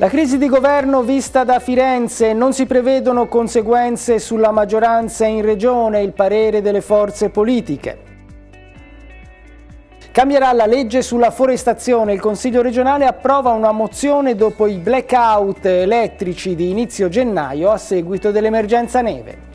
La crisi di governo vista da Firenze, non si prevedono conseguenze sulla maggioranza in regione, il parere delle forze politiche. Cambierà la legge sulla forestazione, il Consiglio regionale approva una mozione dopo i blackout elettrici di inizio gennaio a seguito dell'emergenza neve.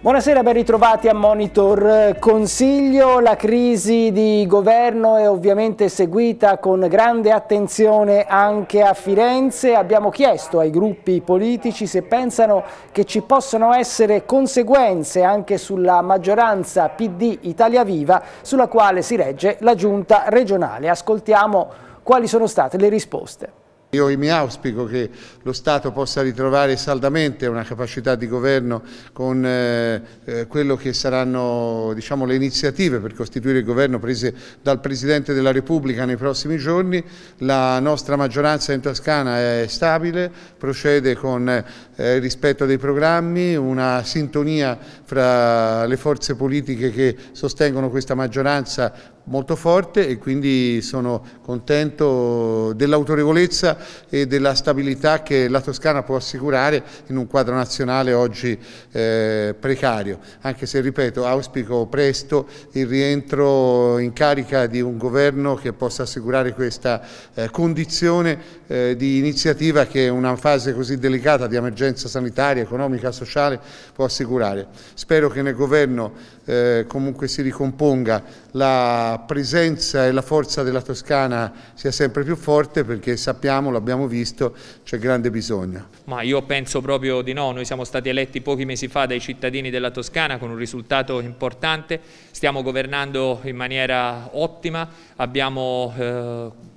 Buonasera, ben ritrovati a Monitor Consiglio. La crisi di governo è ovviamente seguita con grande attenzione anche a Firenze. Abbiamo chiesto ai gruppi politici se pensano che ci possano essere conseguenze anche sulla maggioranza PD Italia Viva sulla quale si regge la giunta regionale. Ascoltiamo quali sono state le risposte. Io mi auspico che lo Stato possa ritrovare saldamente una capacità di governo con eh, eh, quello che saranno diciamo, le iniziative per costituire il governo prese dal Presidente della Repubblica nei prossimi giorni. La nostra maggioranza in Toscana è stabile, procede con eh, rispetto dei programmi, una sintonia fra le forze politiche che sostengono questa maggioranza molto forte e quindi sono contento dell'autorevolezza e della stabilità che la Toscana può assicurare in un quadro nazionale oggi eh, precario, anche se ripeto auspico presto il rientro in carica di un governo che possa assicurare questa eh, condizione eh, di iniziativa che una fase così delicata di emergenza sanitaria, economica, sociale può assicurare. Spero che nel governo eh, comunque si ricomponga la presenza e la forza della Toscana sia sempre più forte perché sappiamo, l'abbiamo visto, c'è grande bisogno. Ma io penso proprio di no, noi siamo stati eletti pochi mesi fa dai cittadini della Toscana con un risultato importante, stiamo governando in maniera ottima, abbiamo eh,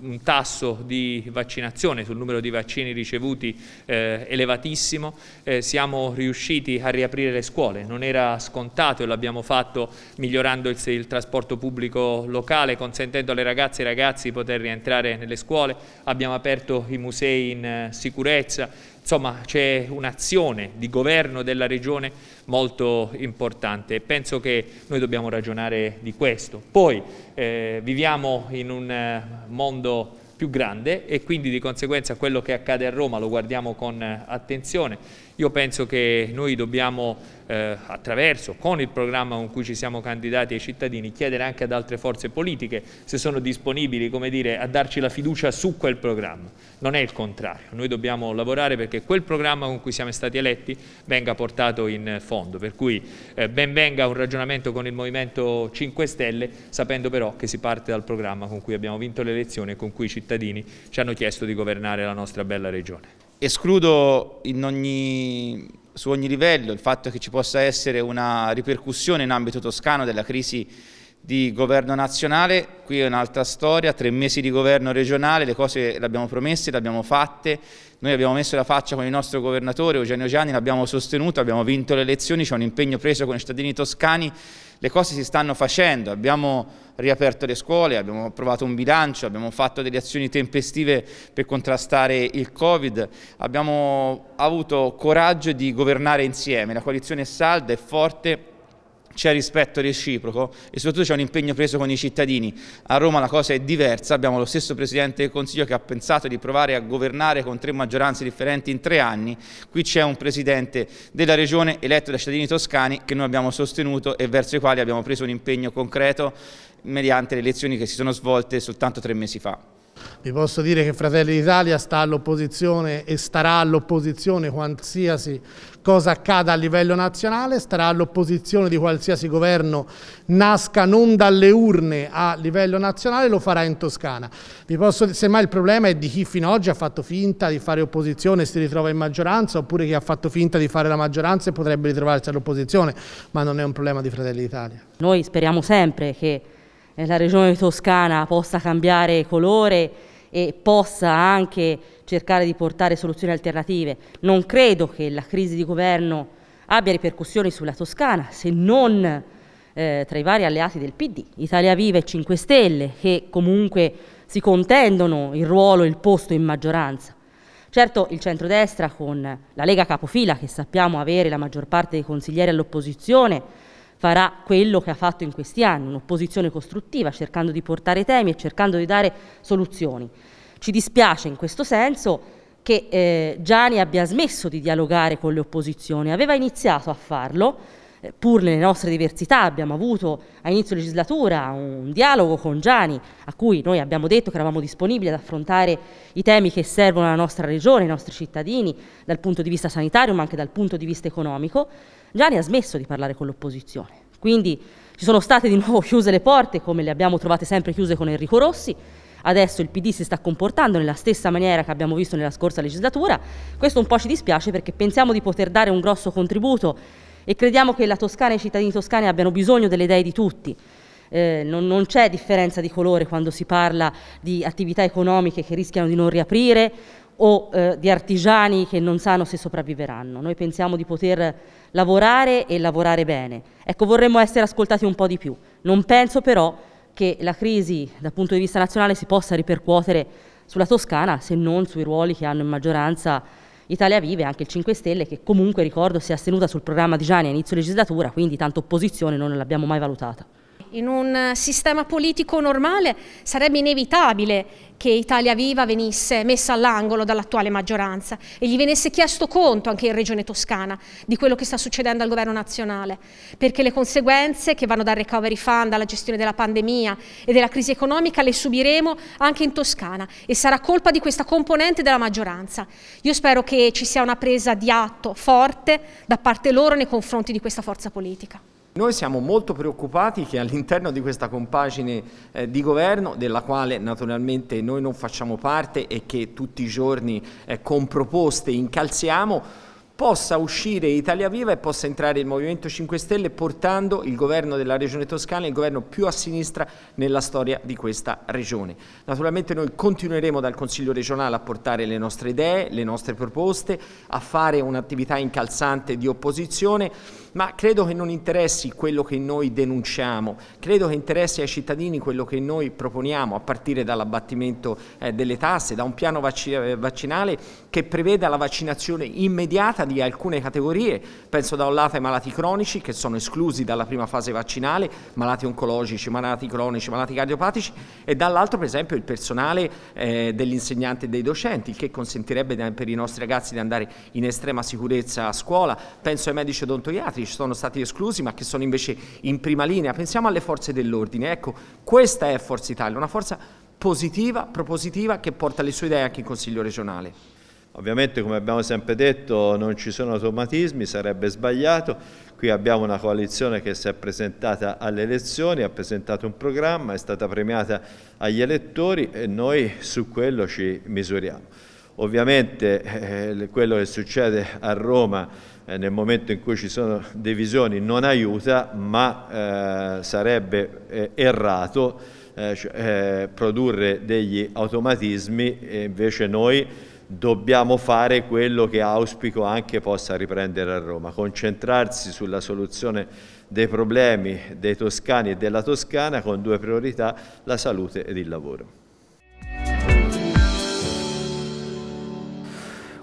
un tasso di vaccinazione sul numero di vaccini ricevuti eh, elevatissimo, eh, siamo riusciti a riaprire le scuole, non era scontato e l'abbiamo fatto migliorando il, il, trasporto pubblico locale, consentendo alle ragazze e ai ragazzi di poter rientrare nelle scuole, abbiamo aperto i musei in eh, sicurezza, insomma c'è un'azione di governo della regione molto importante e penso che noi dobbiamo ragionare di questo. Poi eh, viviamo in un eh, mondo più grande e quindi di conseguenza quello che accade a Roma lo guardiamo con eh, attenzione. Io penso che noi dobbiamo eh, attraverso, con il programma con cui ci siamo candidati ai cittadini, chiedere anche ad altre forze politiche se sono disponibili come dire, a darci la fiducia su quel programma. Non è il contrario, noi dobbiamo lavorare perché quel programma con cui siamo stati eletti venga portato in fondo, per cui eh, ben venga un ragionamento con il Movimento 5 Stelle, sapendo però che si parte dal programma con cui abbiamo vinto le elezioni e con cui i cittadini ci hanno chiesto di governare la nostra bella regione. Escludo ogni, su ogni livello il fatto che ci possa essere una ripercussione in ambito toscano della crisi di governo nazionale, qui è un'altra storia, tre mesi di governo regionale, le cose le abbiamo promesse, le abbiamo fatte, noi abbiamo messo la faccia con il nostro governatore Eugenio Gianni, l'abbiamo sostenuto, abbiamo vinto le elezioni, c'è un impegno preso con i cittadini toscani, le cose si stanno facendo, abbiamo riaperto le scuole, abbiamo approvato un bilancio, abbiamo fatto delle azioni tempestive per contrastare il Covid, abbiamo avuto coraggio di governare insieme, la coalizione è salda, è forte, c'è rispetto reciproco e soprattutto c'è un impegno preso con i cittadini. A Roma la cosa è diversa, abbiamo lo stesso Presidente del Consiglio che ha pensato di provare a governare con tre maggioranze differenti in tre anni, qui c'è un Presidente della Regione eletto dai cittadini toscani che noi abbiamo sostenuto e verso i quali abbiamo preso un impegno concreto mediante le elezioni che si sono svolte soltanto tre mesi fa. Vi posso dire che Fratelli d'Italia sta all'opposizione e starà all'opposizione qualsiasi cosa accada a livello nazionale, starà all'opposizione di qualsiasi governo nasca non dalle urne a livello nazionale, lo farà in Toscana. Vi posso, semmai il problema è di chi fino ad oggi ha fatto finta di fare opposizione e si ritrova in maggioranza, oppure chi ha fatto finta di fare la maggioranza e potrebbe ritrovarsi all'opposizione, ma non è un problema di Fratelli d'Italia. Noi speriamo sempre che la regione toscana possa cambiare colore e possa anche cercare di portare soluzioni alternative. Non credo che la crisi di governo abbia ripercussioni sulla Toscana, se non eh, tra i vari alleati del PD, Italia Viva e 5 Stelle, che comunque si contendono il ruolo e il posto in maggioranza. Certo il centrodestra con la Lega Capofila, che sappiamo avere la maggior parte dei consiglieri all'opposizione, farà quello che ha fatto in questi anni, un'opposizione costruttiva, cercando di portare temi e cercando di dare soluzioni. Ci dispiace in questo senso che eh, Gianni abbia smesso di dialogare con le opposizioni, aveva iniziato a farlo, pur nelle nostre diversità abbiamo avuto a inizio legislatura un dialogo con Gianni a cui noi abbiamo detto che eravamo disponibili ad affrontare i temi che servono alla nostra regione, ai nostri cittadini, dal punto di vista sanitario ma anche dal punto di vista economico. Gianni ha smesso di parlare con l'opposizione, quindi ci sono state di nuovo chiuse le porte come le abbiamo trovate sempre chiuse con Enrico Rossi, Adesso il PD si sta comportando nella stessa maniera che abbiamo visto nella scorsa legislatura. Questo un po' ci dispiace perché pensiamo di poter dare un grosso contributo e crediamo che la Toscana e i cittadini toscani abbiano bisogno delle idee di tutti. Eh, non, non c'è differenza di colore quando si parla di attività economiche che rischiano di non riaprire o eh, di artigiani che non sanno se sopravviveranno. Noi pensiamo di poter lavorare e lavorare bene. Ecco, vorremmo essere ascoltati un po' di più. Non penso però che la crisi dal punto di vista nazionale si possa ripercuotere sulla Toscana se non sui ruoli che hanno in maggioranza Italia Vive anche il 5 Stelle che comunque ricordo si è astenuta sul programma di Gianni a inizio legislatura quindi tanto opposizione non l'abbiamo mai valutata. In un sistema politico normale sarebbe inevitabile che Italia Viva venisse messa all'angolo dall'attuale maggioranza e gli venisse chiesto conto anche in Regione Toscana di quello che sta succedendo al governo nazionale, perché le conseguenze che vanno dal recovery fund alla gestione della pandemia e della crisi economica le subiremo anche in Toscana e sarà colpa di questa componente della maggioranza. Io spero che ci sia una presa di atto forte da parte loro nei confronti di questa forza politica. Noi siamo molto preoccupati che all'interno di questa compagine eh, di governo, della quale naturalmente noi non facciamo parte e che tutti i giorni eh, con proposte incalziamo, possa uscire Italia Viva e possa entrare il Movimento 5 Stelle portando il governo della Regione Toscana, il governo più a sinistra nella storia di questa regione. Naturalmente noi continueremo dal Consiglio regionale a portare le nostre idee, le nostre proposte, a fare un'attività incalzante di opposizione, ma credo che non interessi quello che noi denunciamo, credo che interessi ai cittadini quello che noi proponiamo a partire dall'abbattimento eh, delle tasse, da un piano vaccinale che preveda la vaccinazione immediata di alcune categorie, penso da un lato ai malati cronici che sono esclusi dalla prima fase vaccinale, malati oncologici, malati cronici, malati cardiopatici e dall'altro per esempio il personale eh, degli e dei docenti, il che consentirebbe per i nostri ragazzi di andare in estrema sicurezza a scuola, penso ai medici odontoiatri, sono stati esclusi ma che sono invece in prima linea, pensiamo alle forze dell'ordine, ecco questa è Forza Italia, una forza positiva, propositiva che porta le sue idee anche in Consiglio regionale. Ovviamente come abbiamo sempre detto non ci sono automatismi, sarebbe sbagliato, qui abbiamo una coalizione che si è presentata alle elezioni, ha presentato un programma, è stata premiata agli elettori e noi su quello ci misuriamo. Ovviamente eh, quello che succede a Roma eh, nel momento in cui ci sono divisioni non aiuta, ma eh, sarebbe eh, errato eh, cioè, eh, produrre degli automatismi e invece noi dobbiamo fare quello che auspico anche possa riprendere a Roma, concentrarsi sulla soluzione dei problemi dei toscani e della Toscana con due priorità, la salute ed il lavoro.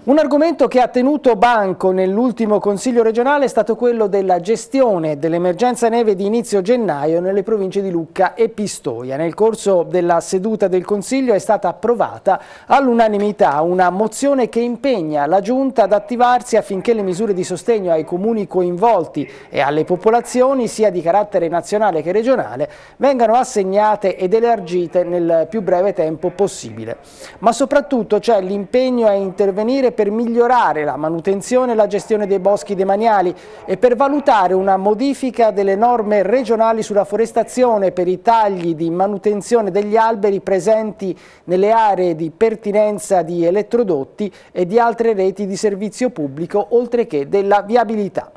Un argomento che ha tenuto banco nell'ultimo Consiglio regionale è stato quello della gestione dell'emergenza neve di inizio gennaio nelle province di Lucca e Pistoia. Nel corso della seduta del Consiglio è stata approvata all'unanimità una mozione che impegna la Giunta ad attivarsi affinché le misure di sostegno ai comuni coinvolti e alle popolazioni, sia di carattere nazionale che regionale, vengano assegnate ed elargite nel più breve tempo possibile. Ma soprattutto c'è l'impegno a intervenire per migliorare la manutenzione e la gestione dei boschi demaniali e per valutare una modifica delle norme regionali sulla forestazione per i tagli di manutenzione degli alberi presenti nelle aree di pertinenza di elettrodotti e di altre reti di servizio pubblico, oltre che della viabilità.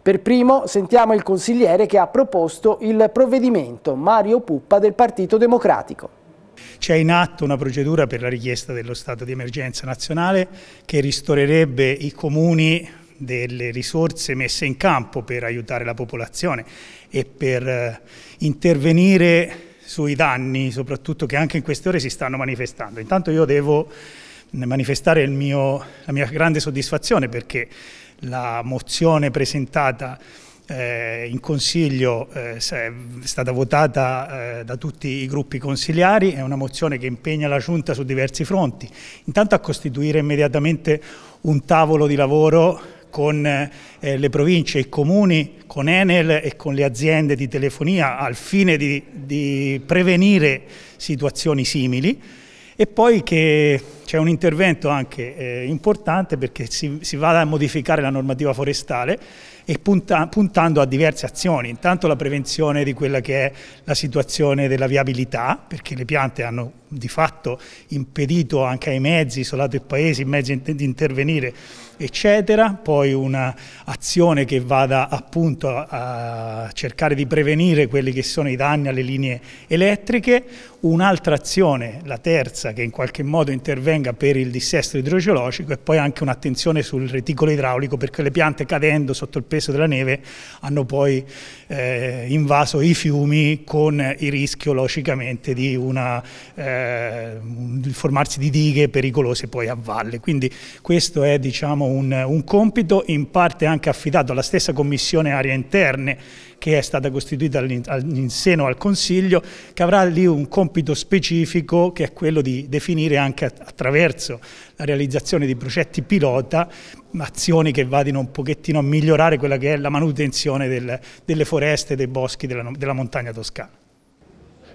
Per primo sentiamo il consigliere che ha proposto il provvedimento, Mario Puppa del Partito Democratico. C'è in atto una procedura per la richiesta dello stato di emergenza nazionale che ristorerebbe i comuni delle risorse messe in campo per aiutare la popolazione e per eh, intervenire sui danni, soprattutto che anche in queste ore si stanno manifestando. Intanto io devo manifestare mio, la mia grande soddisfazione perché la mozione presentata eh, in Consiglio eh, è stata votata eh, da tutti i gruppi consigliari, è una mozione che impegna la Giunta su diversi fronti, intanto a costituire immediatamente un tavolo di lavoro con eh, le province, i comuni, con Enel e con le aziende di telefonia al fine di, di prevenire situazioni simili. E poi che c'è un intervento anche eh, importante perché si, si va a modificare la normativa forestale e punta, puntando a diverse azioni. Intanto la prevenzione di quella che è la situazione della viabilità, perché le piante hanno di fatto impedito anche ai mezzi, isolato il paese, i mezzi di intervenire, eccetera. Poi un'azione che vada appunto a cercare di prevenire quelli che sono i danni alle linee elettriche, un'altra azione, la terza, che in qualche modo intervenga per il dissesto idrogeologico e poi anche un'attenzione sul reticolo idraulico perché le piante cadendo sotto il peso della neve hanno poi eh, invaso i fiumi con il rischio logicamente di una eh, il formarsi di dighe pericolose poi a valle. Quindi questo è diciamo, un, un compito in parte anche affidato alla stessa Commissione Aria Interne che è stata costituita in seno al Consiglio, che avrà lì un compito specifico che è quello di definire anche attraverso la realizzazione di progetti pilota azioni che vadino un pochettino a migliorare quella che è la manutenzione del, delle foreste dei boschi della, della montagna toscana.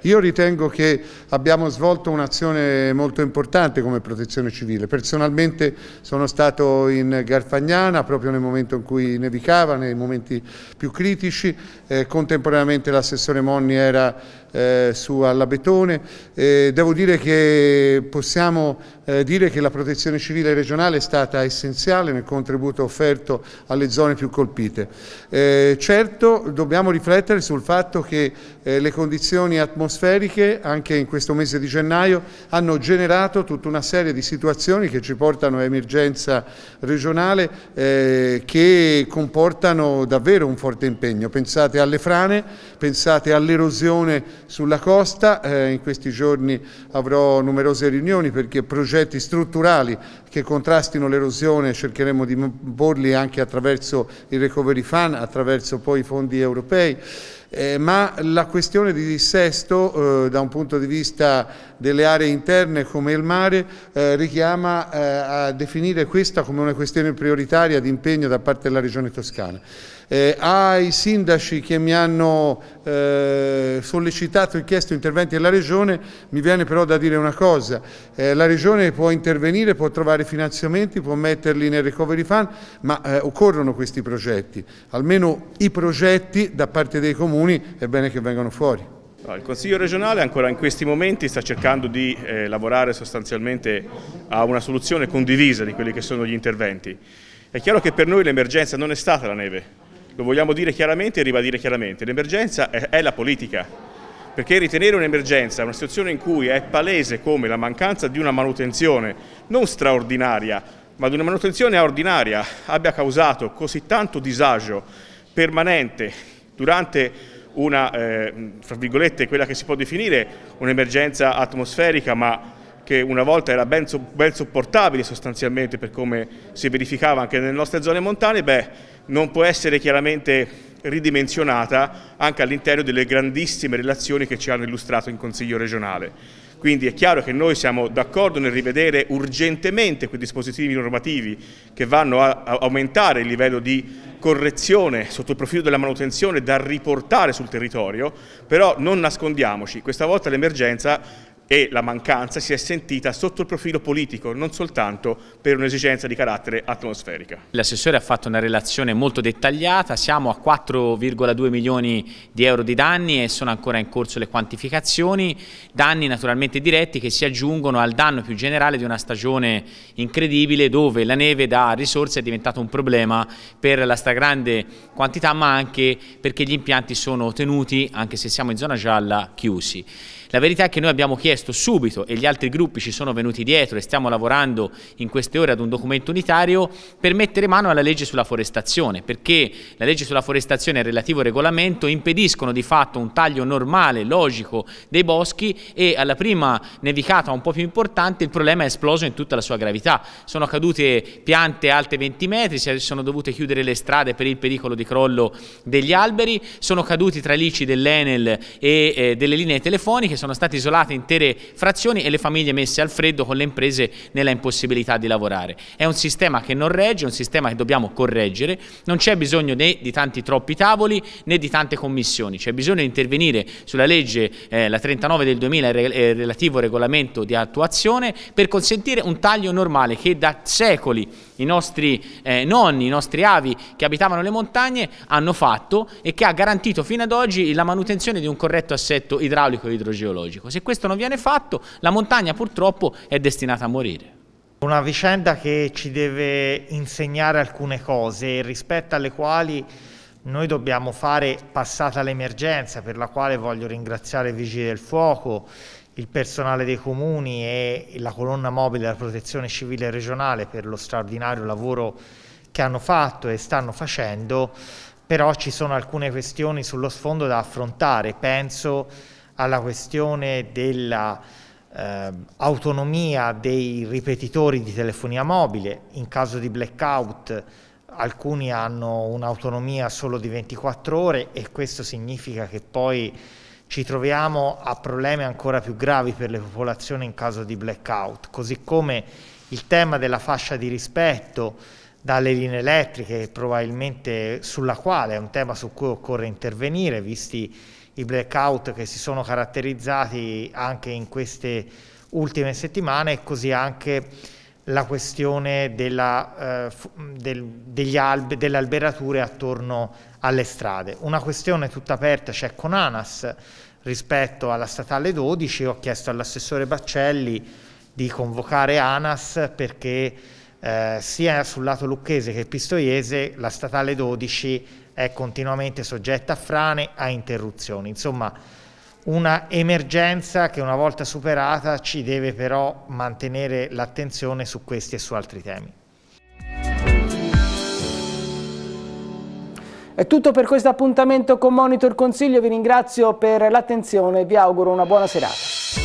Io ritengo che abbiamo svolto un'azione molto importante come protezione civile. Personalmente sono stato in Garfagnana proprio nel momento in cui nevicava, nei momenti più critici, eh, contemporaneamente l'assessore Monni era eh, su Allabetone. Eh, devo dire che possiamo eh, dire che la protezione civile regionale è stata essenziale nel contributo offerto alle zone più colpite. Eh, certo dobbiamo riflettere sul fatto che eh, le condizioni atmosferiche anche in questo mese di gennaio hanno generato tutta una serie di situazioni che ci portano a emergenza regionale eh, che comportano davvero un forte impegno. Pensate alle frane, pensate all'erosione sulla costa, eh, in questi giorni avrò numerose riunioni perché progetti strutturali che contrastino l'erosione cercheremo di porli anche attraverso il Recovery Fund, attraverso poi i fondi europei. Eh, ma la questione di dissesto eh, da un punto di vista delle aree interne come il mare eh, richiama eh, a definire questa come una questione prioritaria di impegno da parte della Regione Toscana. Eh, ai sindaci che mi hanno eh, sollecitato e chiesto interventi della Regione mi viene però da dire una cosa, eh, la Regione può intervenire, può trovare finanziamenti, può metterli nel Recovery Fund, ma eh, occorrono questi progetti, almeno i progetti da parte dei comuni è bene che vengano fuori. Il Consiglio regionale ancora in questi momenti sta cercando di eh, lavorare sostanzialmente a una soluzione condivisa di quelli che sono gli interventi. È chiaro che per noi l'emergenza non è stata la neve, lo vogliamo dire chiaramente e ribadire chiaramente, l'emergenza è, è la politica, perché ritenere un'emergenza una situazione in cui è palese come la mancanza di una manutenzione non straordinaria, ma di una manutenzione ordinaria abbia causato così tanto disagio permanente durante una, eh, fra virgolette, quella che si può definire un'emergenza atmosferica, ma che una volta era ben, ben, sopportabile sostanzialmente per come si verificava anche nelle nostre zone montane, beh, non può essere chiaramente ridimensionata anche all'interno delle grandissime relazioni che ci hanno illustrato in Consiglio regionale. Quindi è chiaro che noi siamo d'accordo nel rivedere urgentemente quei dispositivi normativi che vanno a, aumentare il livello di correzione sotto il profilo della manutenzione da riportare sul territorio, però non nascondiamoci, questa volta l'emergenza e la mancanza si è sentita sotto il profilo politico, non soltanto per un'esigenza di carattere atmosferica. L'assessore ha fatto una relazione molto dettagliata, siamo a 4,2 milioni di euro di danni e sono ancora in corso le quantificazioni, danni naturalmente diretti che si aggiungono al danno più generale di una stagione incredibile dove la neve da risorse è diventato un problema per la stragrande quantità ma anche perché gli impianti sono tenuti, anche se siamo in zona gialla, chiusi. La verità è che noi abbiamo chiesto subito e gli altri gruppi ci sono venuti dietro e stiamo lavorando in queste ore ad un documento unitario per mettere mano alla legge sulla forestazione, perché la legge sulla forestazione e il relativo regolamento impediscono di fatto un taglio normale, logico dei boschi e alla prima nevicata un po' più importante il problema è esploso in tutta la sua gravità. Sono cadute piante alte 20 metri, si sono dovute chiudere le strade per il pericolo di crollo degli alberi, sono caduti tralicci dell'Enel e eh, delle linee telefoniche, sono state isolate intere frazioni e le famiglie messe al freddo con le imprese nella impossibilità di lavorare. È un sistema che non regge, è un sistema che dobbiamo correggere, non c'è bisogno né di tanti troppi tavoli né di tante commissioni, c'è bisogno di intervenire sulla legge eh, la 39 del 2000 e il relativo regolamento di attuazione per consentire un taglio normale che da secoli i nostri eh, nonni, i nostri avi che abitavano le montagne hanno fatto e che ha garantito fino ad oggi la manutenzione di un corretto assetto idraulico e idrogeologico. Se questo non viene fatto, la montagna purtroppo è destinata a morire. Una vicenda che ci deve insegnare alcune cose rispetto alle quali noi dobbiamo fare passata l'emergenza, per la quale voglio ringraziare i Vigili del Fuoco, il personale dei comuni e la colonna mobile della protezione civile regionale per lo straordinario lavoro che hanno fatto e stanno facendo, però ci sono alcune questioni sullo sfondo da affrontare. Penso alla questione della eh, autonomia dei ripetitori di telefonia mobile, in caso di blackout alcuni hanno un'autonomia solo di 24 ore e questo significa che poi ci troviamo a problemi ancora più gravi per le popolazioni in caso di blackout, così come il tema della fascia di rispetto dalle linee elettriche, probabilmente sulla quale è un tema su cui occorre intervenire, visti i blackout che si sono caratterizzati anche in queste ultime settimane e così anche la questione della, eh, del, albe, delle alberature attorno alle strade. Una questione tutta aperta c'è con ANAS rispetto alla statale 12, ho chiesto all'assessore Baccelli di convocare ANAS perché eh, sia sul lato lucchese che pistoiese la statale 12 è continuamente soggetta a frane, a interruzioni. Insomma, una emergenza che una volta superata ci deve però mantenere l'attenzione su questi e su altri temi. È tutto per questo appuntamento con Monitor Consiglio, vi ringrazio per l'attenzione e vi auguro una buona serata.